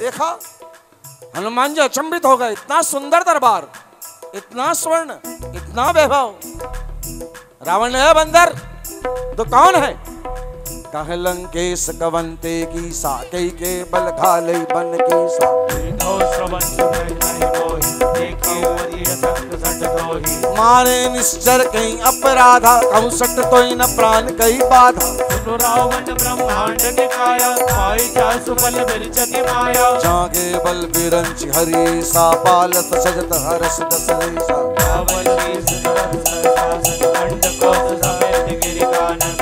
देखा? हनुमान जी अचंबित हो गए। इतना सुंदर दरबार, इतना स्वर्ण, इतना वैभव। रावण है बंदर तो कौन है? कवंते की सा कई के बल घाले बन की सा। मारे निश्चर कहीं अपराधा कहूँ सट तो न प्राण कई बाधा। सुनो रावण ब्रह्मांड निकाया पाई जा सुबल माया। जागे बल बिरंच हरि सा पालत सजत हरस दस सा। रावण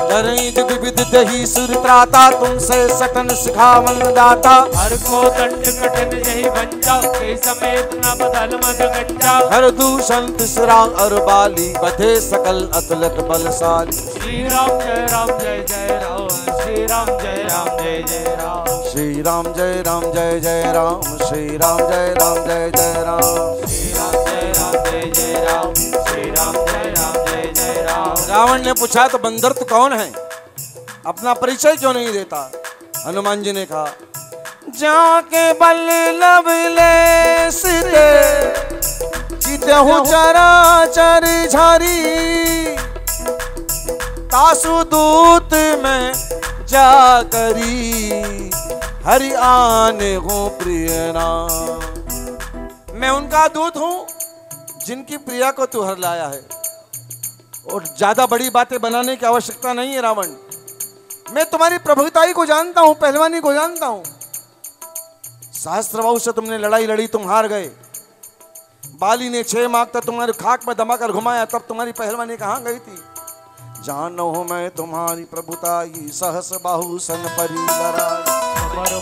जुग विद दही सुर त्राता तुमसे सटन सिखावन दाता। हर को दंड कठिन जही बंजा के समेत न बदल मद गंजा हर दूषण तिसरा और बाली बधे सकल अतुलत बलशाली। श्री राम जय राम जय जय राम श्री राम जय राम जय जय राम। श्री राम जय राम जय जय राम श्री राम जय राम जय जय राम। श्री राम जय राम जय जय राम श्री रावण ने पूछा तो बंदर तो कौन है? अपना परिचय क्यों नहीं देता? हनुमान जी ने कहा जाके बल लब ले सिरे चितहु चरा चर झारी। तासु दूत में जा करी हरि आने हो प्रिय नाम मैं उनका दूत हूँ जिनकी प्रिया को तू हर लाया है। और ज़्यादा बड़ी बातें बनाने की आवश्यकता नहीं है, रावण। मैं तुम्हारी प्रभुताई को जानता हूँ, पहलवानी को जानता हूँ। सहस्त्र से तुमने लड़ाई लड़ी, तुम हार गए। बाली ने छह माह तक तुम्हारे खाक में दमाकर घुमाया, तब तुम्हारी पहलवानी कहाँ गई थी? जानो मैं तुम्हारी प्रभुताई सहस बाहु सन परी बल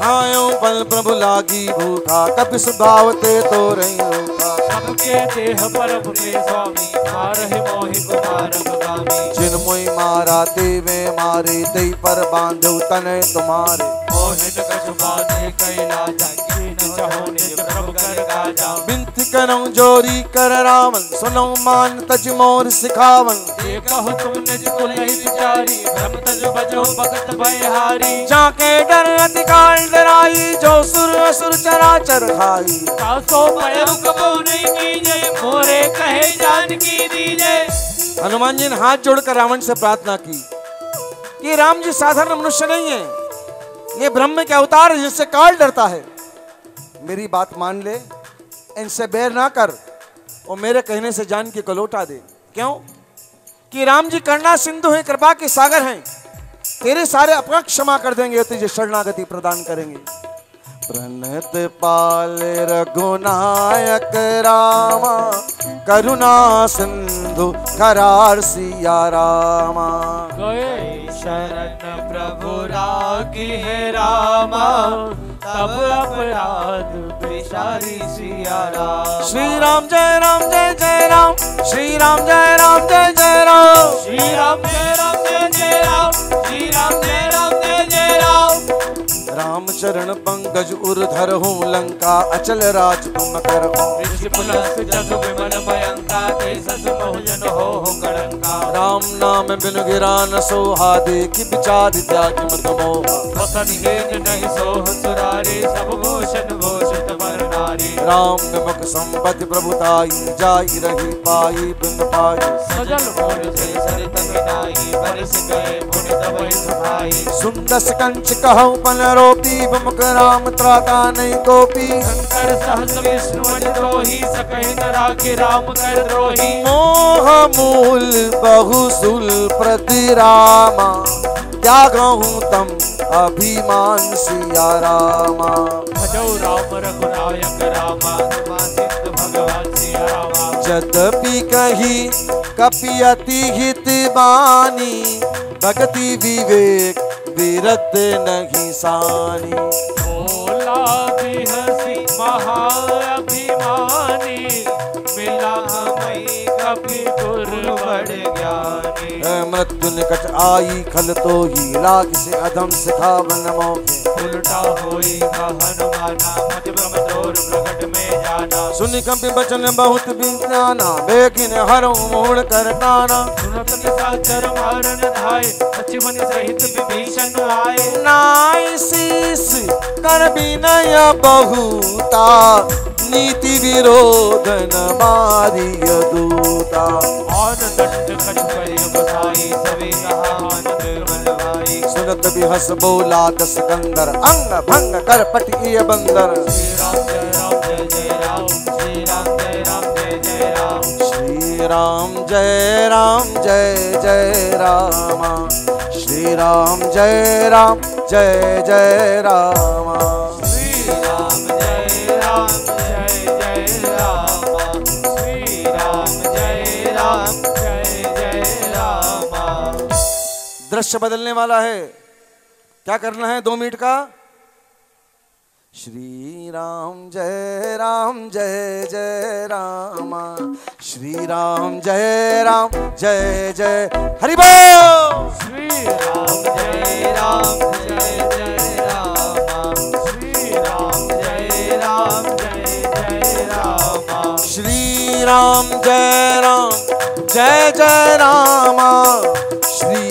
कब पल प्रभु लागी भूखा कपि सुगावते तो रही सबके देह पर स्वामी मारहि मोहि कुमार गामी। जिन मुई मारा देवे मारे दई पर बांधो तने तुम्हारे। मोहित कछु बाधे कैला न चाहो निज प्रभु कर काजा बिनती करो जोरी कर रावण सुनो मान तज मोर सिखावन। देखो तुम निज कुल ही विचारी भ्रम तज बजो भगत भयहारी। जाके डर अधिकाल डराई जो सुर असुर चराचर खाई। सासो पड़े रुकबो नहीं कीजे मोरे कहे जान की दीजे। हनुमान जी ने हाथ जोड़कर रावण से प्रार्थना की कि राम जी साधारण मनुष्य नहीं है। ये ब्रह्म के अवतार है जिससे काल डरता है। मेरी बात मान ले इनसे बैर ना कर और मेरे कहने से जान की को लौटा दे। क्यों? कि राम जी करुणा सिंधु हैं कृपा के सागर हैं। तेरे सारे अपराध क्षमा कर देंगे तुझे शरणागति प्रदान करेंगे। प्रणत पाल रघुनायक रामा करुणा सिंधु करार सिया रामा। गए शरण प्रभु रागी है रामा तब अपराध विचारी सिया राम श्री राम जय राम जय जय राम। श्री राम जय राम जय जय राम। श्री राम जय राम जय जय राम। श्री राम जय राम जय जय राम। राम चरण पंकज उर्धर हूँ लंका अचल राज तुम कर राम नाम बिन गिरा न सोहा देखि विचार त्याग मत मोहा। नहीं सोह सुरारे सब भूषण राम नमक संपत्ति प्रभुताई जाई रही पाई बिन पाई। सजल मोर से सरित मिनाई बरस गए पुनि तब सुखाई सुंदस कंच कहूँ पन रोपी बमुक राम त्राता नहीं गोपी। शंकर सहस विष्णु द्रोही सकहि न राखी राम कर द्रोही। मोह मूल बहुसुल प्रति रामा। त्यागहूँ तम अभिमान सिया रामा भजौ राम रघुनायक रामा भगवान सिया रामा जदपि कही कपि अति हित बानी भक्ति विवेक विरत नहीं सानी। भोला हसी महाअभिमानी मिला मई कपि गुर बड़ ज्ञानी। निकट आई खल तो ही लाग से अधम सिखा बन उल्टा होई मत प्रकट में जाना। सुनि कंपि बचन बहुत विज्ञाना बेगिन हरो मोड़ कर ताना। सुनत निशाचर मारन धाय सहित विभीषण आए। नाय शीस कर विनय बहुता। नीति विरोध न मारिय दूता दंड सभी कहा आनंद बल सुनत दस कंदर अंग भंग कर पटिय बंदर। श्री राम जय राम जय जय राम। श्री राम जय राम जय जय राम। दृश्य बदलने वाला है। क्या करना है दो मिनट का? श्री राम जय राम जय जय राम। श्री राम जय राम जय जय। हरि बोल! श्री राम जय राम जय जय राम। श्री राम जय राम जय जय राम। श्री राम जय राम जय जय राम।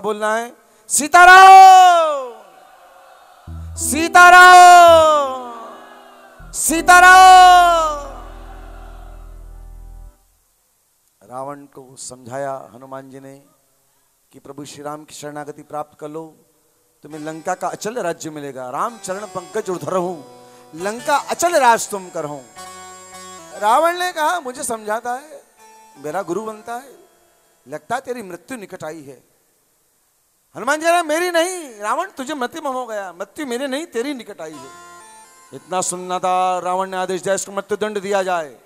क्या बोलना है? सीताराम! सीताराम! सीताराम! रावण को समझाया हनुमान जी ने कि प्रभु श्री राम की शरणागति प्राप्त कर लो। तुम्हें लंका का अचल राज्य मिलेगा। राम चरण पंकज उधर हूँ। लंका अचल राज तुम कर हूँ। रावण ने कहा, मुझे समझाता है, मेरा गुरु बनता है। लगता है तेरी मृत्यु निकट आई है। हनुमान जी ने मेरी नहीं, रावण, तुझे मृत्यु हो गया मृत्यु मेरे नहीं, तेरी निकट आई है। इतना सुनना था रावण ने आदेश दिया, इसको मृत्यु दंड दिया जाए।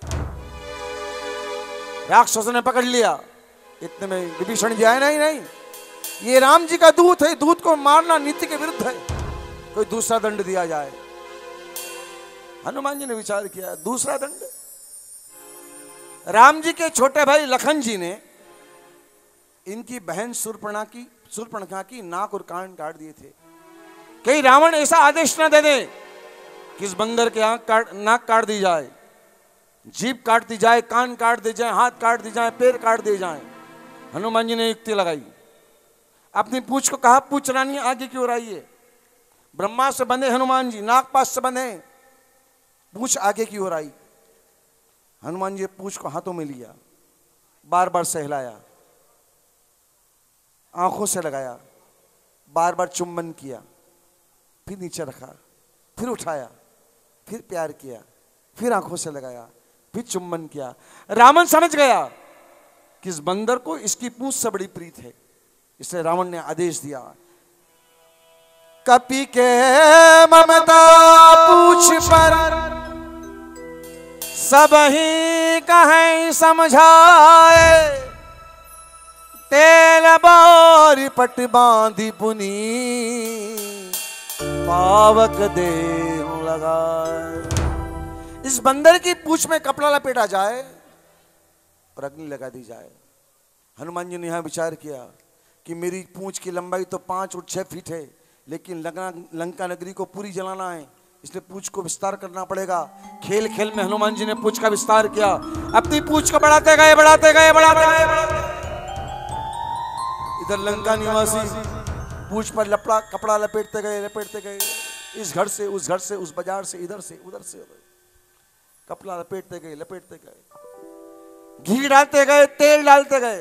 राक्षसों ने पकड़ लिया। इतने में विभीषण जी आए, नहीं नहीं। ये राम जी का दूत है, दूत को मारना नीति के विरुद्ध है। कोई दूसरा दंड दिया जाए। हनुमान जी ने विचार किया, दूसरा दंड। राम जी के छोटे भाई लखन जी ने इनकी बहन सुरपणा की सुरपणखा की नाक और कान काट दिए थे। कहीं रावण ऐसा आदेश न दे दे कि इस बंदर के आँख काट, नाक काट दी जाए जीप काट दी जाए, कान काट दी जाए, हाथ काट दी जाए, पैर काट दिए जाए। हनुमान जी ने युक्ति लगाई। अपनी पूछ को कहा, पूछ रानी, आगे की ओर आइए। ब्रह्मा से बंधे हनुमान जी, नागपास से बंधे। पूछ आगे की ओर आई। हनुमान जी पूछ को हाथों में लिया बार बार सहलाया। आँखों से लगाया बार बार चुम्बन किया, फिर नीचे रखा, फिर उठाया, फिर प्यार किया, फिर आँखों से लगाया, फिर चुम्बन किया। रावण समझ गया कि इस बंदर को इसकी पूछ से बड़ी प्रीत है। इसलिए रावण ने आदेश दिया, कपि के ममता पूछ पर, सब ही कहें समझाए तेल बारी पट बांधी पुनी। पावक दे लगाए। इस बंदर की पूछ में कपड़ा लपेटा जाए, और अग्नि लगा दी जाए। हनुमान जी ने यहाँ विचार किया कि मेरी पूंछ की लंबाई तो पाँच और छह फीट है, लेकिन लंका लंका नगरी को पूरी जलाना है, इसलिए पूछ को विस्तार करना पड़ेगा। खेल खेल में हनुमान जी ने पूछ का विस्तार किया। अपनी पूछ को बढ़ाते गए बढ़ाते गए बढ़ाते गए बढ़ाते गए। इधर लंका निवासी पूछ पर लपड़ा, कपड़ा लपेटते गए लपेटते गए। इस घर से, उस घर से, उस बाज़ार से, इधर से, उधर से, उधर। कपड़ा लपेटते गए लपेटते गए। घी डालते गए, तेल डालते गए।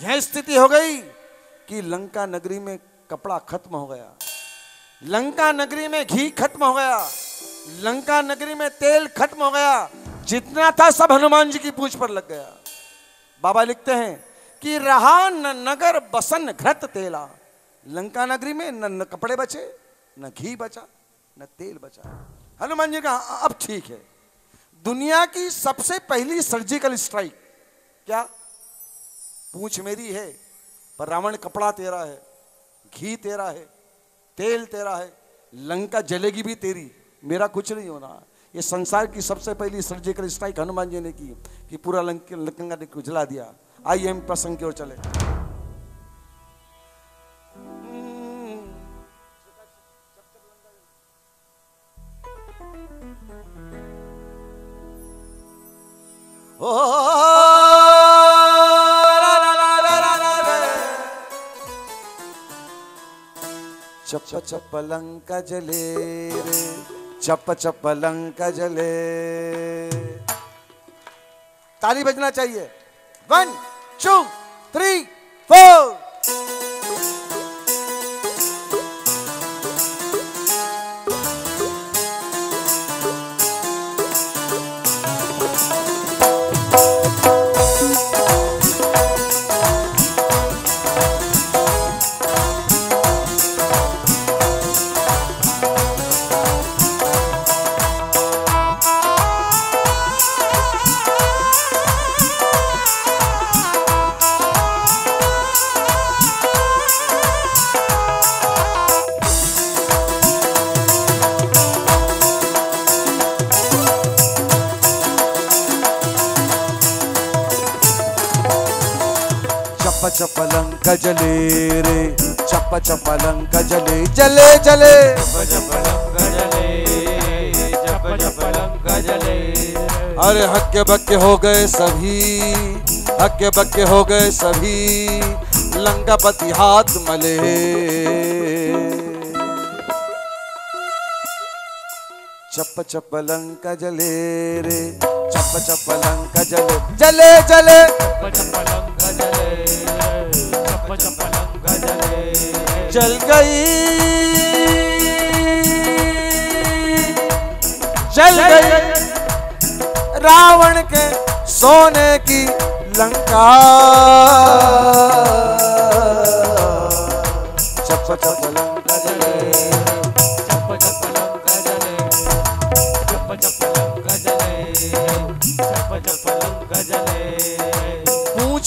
यह स्थिति हो गई कि लंका नगरी में कपड़ा खत्म हो गया। लंका नगरी में घी खत्म हो गया। लंका नगरी में तेल खत्म हो गया। जितना था सब हनुमान जी की पूछ पर लग गया। बाबा लिखते हैं कि रहा न नगर बसन घृत तेला। लंका नगरी में न, कपड़े बचे न घी बचा न तेल बचा। हनुमान जी कहा अब ठीक है। दुनिया की सबसे पहली सर्जिकल स्ट्राइक क्या? पूछ मेरी है पर रावण कपड़ा तेरा है घी तेरा है तेल तेरा है लंका जलेगी भी तेरी मेरा कुछ नहीं होना। ये संसार की सबसे पहली सर्जिकल स्ट्राइक हनुमान जी ने की कि पूरा लंका लंका ने जला दिया। आइए हम प्रसंग की ओर चले। चप चप, लंका जले रे। चप चप, लंका जले। ताली बजना चाहिए। वन। two, three, four. चप चप लंका जले रे चप चप लंका जले जले। अरे हक्के बक्के हो गए सभी हक्के बक्के हो गए सभी लंकापति हाथ मले। चप चप लंका जले रे चप चप लंका जले। जले जले। जप जप लंका जले। जल गई। चल गई। रावण के सोने की लंका। चप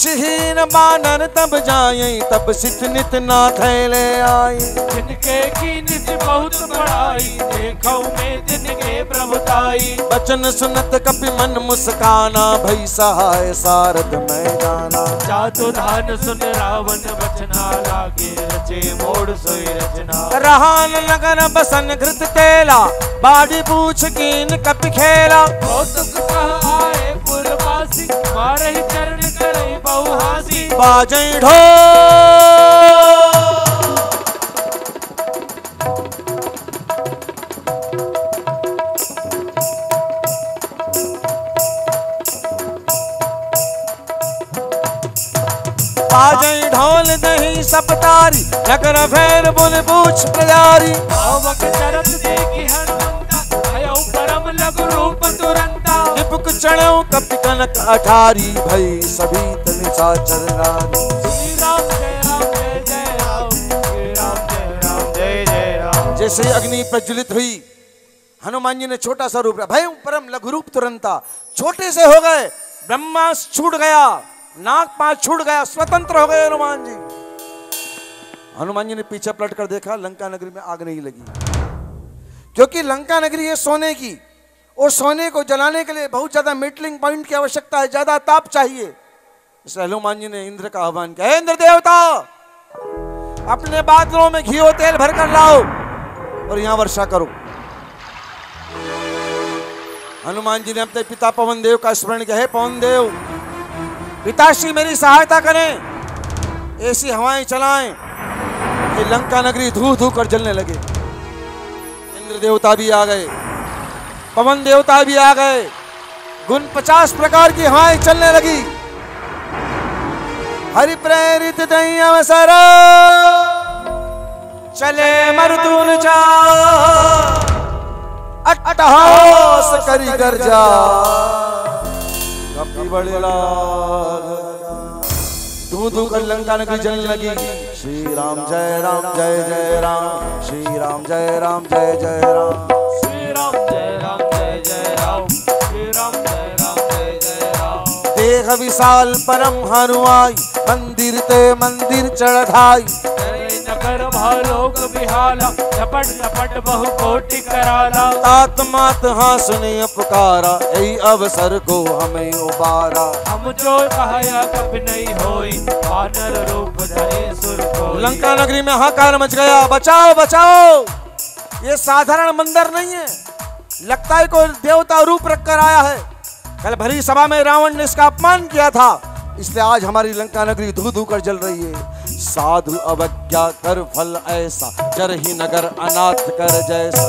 पूछहीन बानर तब जाए तब सित नित ना थैले आई। जिनके की निज बहुत बड़ाई देखौ में जिनके प्रभुताई बचन सुनत कपि मन मुस्काना भई सहाय सारद मैदाना। जातु धान सुन रावण बचना लागे रचे मोड़ सोई रचना। रहान लगन बसन घृत तेला बाड़ी पूछ कीन कप खेला। कौतुक कह आए पुरवासी मारे चरण करे बहुहासी ढो। ढोल दही सपतारी नगर फेर बुल पूछ प्रजारी आवक चरत देखी हनुमंता आयो परम लघु रूप तुरंता। निपुक चढ़ो कपि कनक अठारी भई सभी तनिसा चरनारी श्री राम जय राम जय जय राम श्री राम जय राम जय जय राम। जैसे अग्नि प्रज्वलित हुई हनुमान जी ने छोटा सा रूप भय परम लघु रूप तुरंता। छोटे से हो गए ब्रह्मा छूट गया नाग पाँच छूट गया स्वतंत्र हो गए हनुमान जी। हनुमान जी ने पीछे पलट कर देखा लंका नगरी में आग नहीं लगी। क्योंकि लंका नगरी है सोने की और सोने को जलाने के लिए बहुत ज़्यादा मेटलिंग पॉइंट की आवश्यकता है, ज़्यादा ताप चाहिए। इसलिए हनुमान जी ने इंद्र का आह्वान किया, "हे इंद्र देवता, अपने बादलों में घी और तेल भर कर लाओ और यहाँ वर्षा करो। हनुमान जी ने अपने पिता पवन देव का स्मरण किया, हे पवन देव, पिताश्री मेरी सहायता करें, ऐसी हवाएँ चलाएँ कि लंका नगरी धू धू कर जलने लगे। इंद्र देवता भी आ गए। पवन देवता भी आ गए। गुण पचास प्रकार की हवाएँ चलने लगी। हरि प्रेरित अवसर। चले मरुदुन जा। अट्टहास करी गर्जा बड़े कर लंका नगरी लगी। श्री राम जय राम, जय जय राम। श्री राम जय राम, जय जय राम। श्री राम जय राम। देह विशाल परम हनुआई मंदिर ते मंदिर चढ़ाई नगर भालोक बिहाला झपट झपट बहु कोटि कराला। तात मात हाँ सुने पुकारा यही अवसर को हमें उबारा। हम जो कहाया कब नहीं होई वानर रूप धरे सुर लंका नगरी में हाकार मच गया बचाओ बचाओ। ये साधारण मंदिर नहीं है लगता है कोई देवता रूप रख कर आया है। कल भरी सभा में रावण ने इसका अपमान किया था। इसलिए आज हमारी लंका नगरी धू धू कर जल रही है। साधु अवज्ञा कर फल ऐसा जर ही नगर अनाथ कर जैसा।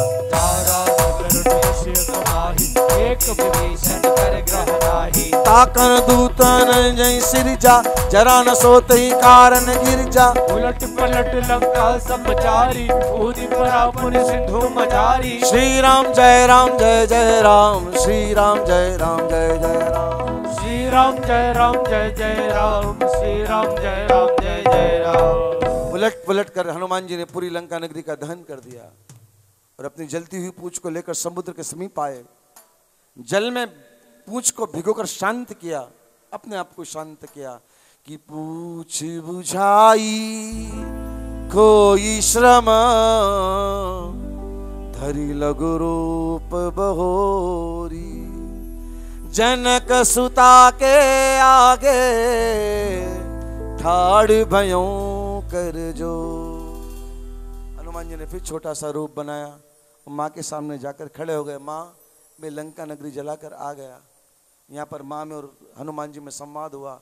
ताकन दूतन जय सिरजा जरा न सोते ही कारण गिर जा उलट पलट लंका समाचारी पूरी परा पुनि सिंधु मचारी श्री राम जय राम जय जय राम श्री राम जय राम जय जय राम। श्री राम जय राम जय जय राम श्री राम जय राम। जय राम। उलट पुलट कर हनुमान जी ने पूरी लंका नगरी का दहन कर दिया और अपनी जलती हुई पूछ को लेकर समुद्र के समीप आए। जल में पूछ को भिगोकर शांत किया अपने आप को शांत किया कि पूछ बुझाई कोई श्रम धरी लघु रूप बहोरी। जनक सुता के आगे ठाड़ भयों कर जो। हनुमान जी ने फिर छोटा सा रूप बनाया और माँ के सामने जाकर खड़े हो गए। माँ, मैं लंका नगरी जलाकर आ गया। यहाँ पर माँ में और हनुमान जी में संवाद हुआ।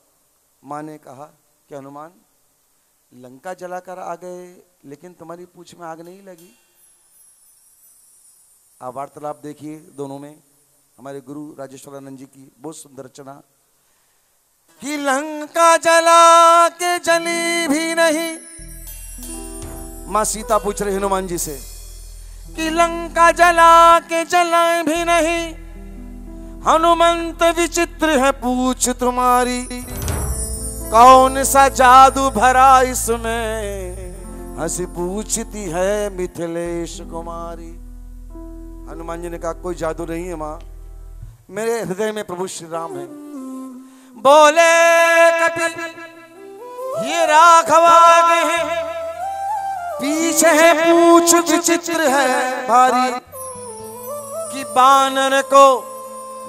माँ ने कहा कि हनुमान, लंका जलाकर आ गए, लेकिन तुम्हारी पूछ में आग नहीं लगी? आप वार्तालाप देखिए दोनों में। हमारे गुरु राजेश्वरानंद जी की बहुत सुंदर रचना कि लंका जला के जली भी नहीं। माँ सीता पूछ रही हनुमान जी से, कि लंका जला के जला भी नहीं। हनुमंत विचित्र है, पूछ तुम्हारी, कौन सा जादू भरा इसमें? हँसी पूछती है मिथिलेश कुमारी। हनुमान जी ने कहा, कोई जादू नहीं है माँ। मेरे हृदय में प्रभु श्री राम है। बोले कपि ये राघव आगे है। पीछे है पूछ विचित्र है भारी, कि बानर को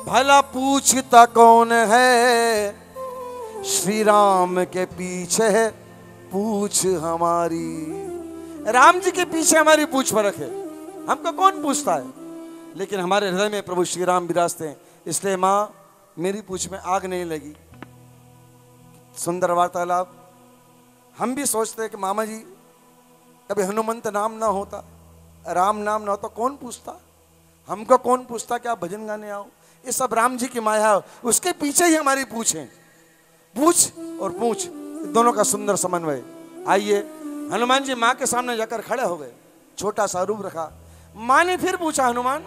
भला पूछता कौन है? श्री राम के पीछे है, पूछ हमारी। राम जी के पीछे हमारी पूछ फ़र्क है। हमको कौन पूछता है? लेकिन हमारे हृदय में प्रभु श्री राम विराजते हैं। इसलिए माँ मेरी पूछ में आग नहीं लगी। सुंदर वार्तालाप। हम भी सोचते हैं कि मामा जी, कभी हनुमंत नाम ना होता, राम नाम ना होता, कौन पूछता? हमको कौन पूछता कि आप भजन गाने आओ? ये सब राम जी की माया उसके पीछे ही हमारी पूछ पूछ और पूछ, दोनों का सुंदर समन्वय। आइए, हनुमान जी माँ के सामने जाकर खड़े हो गए। छोटा सा रूप रखा। माँ ने फिर पूछा, हनुमान,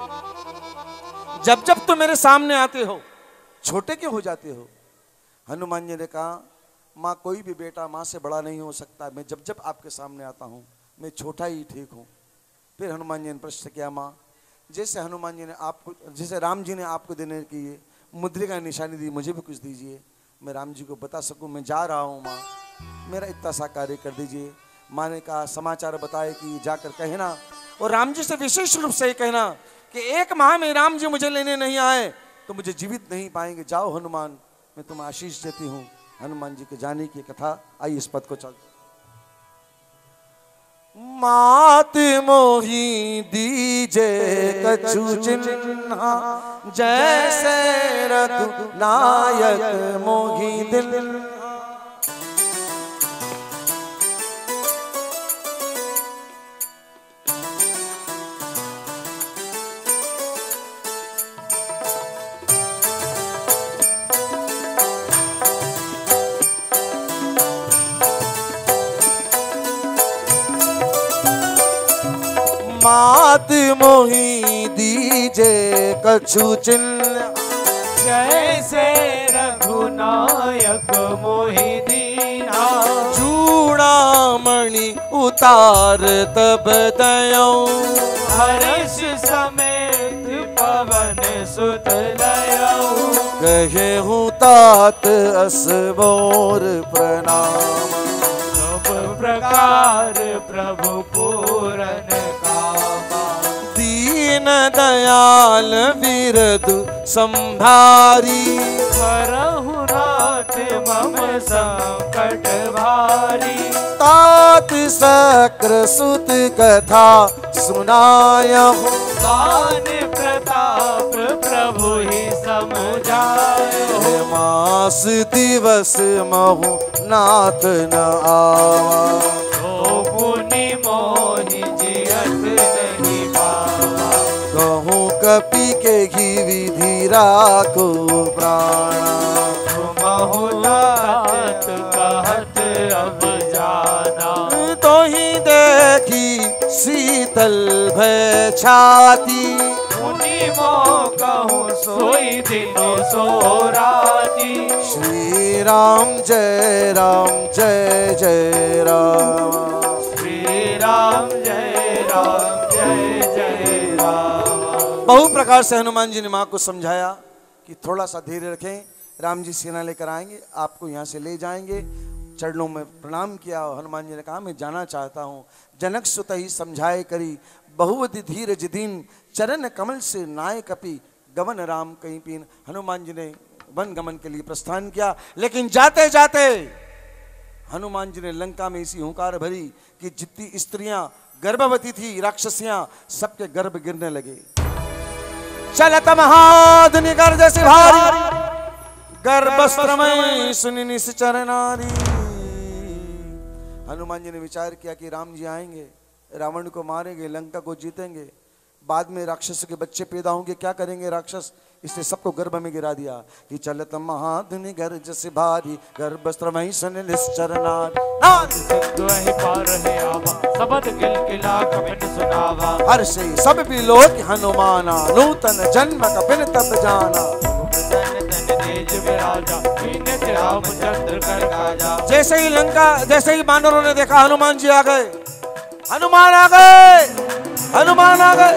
जब जब तुम मेरे सामने आते हो छोटे क्यों हो जाते हो? हनुमान जी ने कहा, माँ, कोई भी बेटा माँ से बड़ा नहीं हो सकता। मैं जब जब आपके सामने आता हूँ, मैं छोटा ही ठीक हूँ। फिर हनुमान जी ने प्रश्न किया, माँ, जैसे हनुमान जी ने आपको, जैसे राम जी ने आपको देने की ये मुद्रिका निशानी दी, मुझे भी कुछ दीजिए। मैं राम जी को बता सकूँ, मैं जा रहा हूँ, माँ। मेरा इतना सा कार्य कर दीजिए। माँ ने कहा, समाचार बताए कि जाकर कहना। और राम जी से विशेष रूप से कहना कि एक माह में राम जी मुझे लेने नहीं आए। तो मुझे जीवित नहीं पाएँगे। जाओ हनुमान, मैं तुम्हें आशीष देती हूँ। हनुमान जी के जाने की कथा आई इस पद को चल। मात मोही दीजे कछु चिन्हा, जैसे रघु नायक मोही दिल। मात मोही दीजे कछु चिन्ह। जैसे रघु नायक मोहि दीना। चूड़ामणि उतार तब दयो हर्ष समेत पवन सुत कहे हूँ तात असबोर प्रणाम। सब प्रकार प्रभु पूरन दीन दयाल विरदु संभारी। हरहु नाथ मम संकट भारी। तात सक्र सुत कथा सुनायहु। दान प्रताप प्रभु ही समुझायो मास दिवस महु नाथ न आवा। कपि के ही विधि राखो प्राणा। कहत अब जाना। तो ही देखी शीतल भय छाती। मुनि कहूँ सोई दिनो सो राती श्री राम जय राम जय जय राम। श्री राम बहु प्रकार से हनुमान जी ने माँ को समझाया कि थोड़ा सा धीरे रखें, राम जी सेना लेकर आएँगे, आपको यहाँ से ले जाएँगे। चरणों में प्रणाम किया और हनुमान जी ने कहा, मैं जाना चाहता हूँ। जनक सुत ही समझाए करी बहुवति धीरज दीन, चरण कमल से नाय कपि गमन राम कहीं पीन। हनुमान जी ने वन गमन के लिए प्रस्थान किया, लेकिन जाते जाते हनुमान जी ने लंका में इसी हुंकार भरी कि जितनी स्त्रियाँ गर्भवती थी, राक्षसियाँ, सबके गर्भ गिरने लगे। चलत महाधुनि गर्ज से भारी। गर्भस्त्रमय सुनि निश्चर नारी। हनुमान जी ने विचार किया कि राम जी आएँगे रावण को मारेंगे लंका को जीतेंगे बाद में राक्षस के बच्चे पैदा होंगे क्या करेंगे राक्षस? इसने सबको गर्भ में गिरा दिया कि चलत महाधुनि गर्ज से भारी सुनि किला कपिन सुनावा। हर से सब भी लोग हनुमाना नूतन जन्म कपिन तब जाना। तन तन तेज विराजा कीनत रामचंद्र कर काजा जैसे ही लंका जैसे ही बानरों ने देखा हनुमान जी आ गए। हनुमान आ गए। हनुमान आ गए।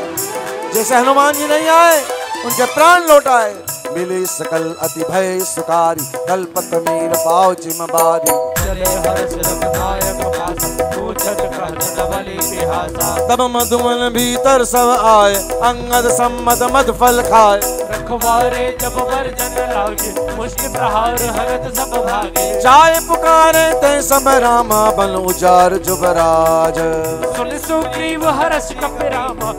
जैसे हनुमान जी नहीं आए उनके प्राण लौटाए। मिले सकल अति भय सुकारी कल्पत मीर पाव जिम बारी। चले हर्ष तब मधुमन भीतर सब आए अंगद सम्मत मद फल खाए। रखवारे जब वर्जन लागे मुष्टि प्रहार हरत सब भागे। चाय पुकारे ते सब रामा बन उजार जुबराज। सुन सुग्रीव हर्ष कपि राम